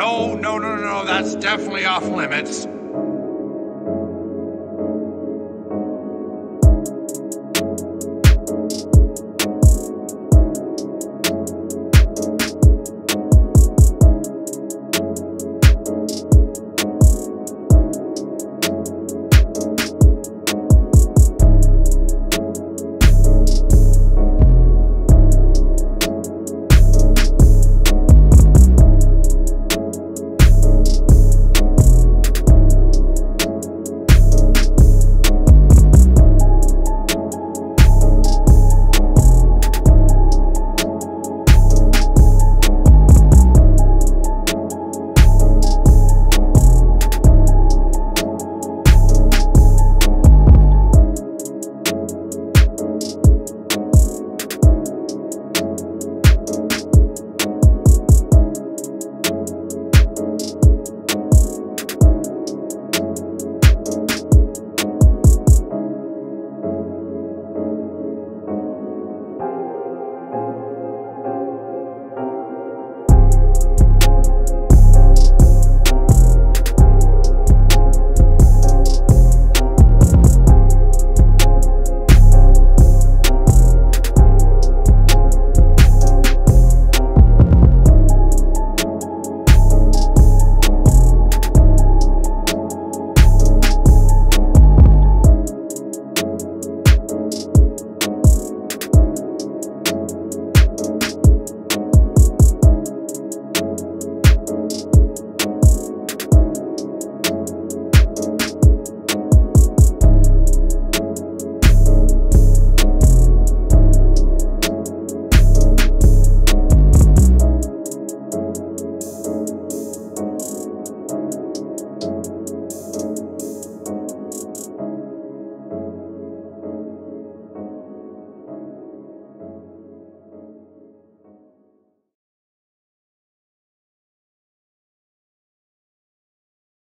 no, no, no, no, that's definitely off limits.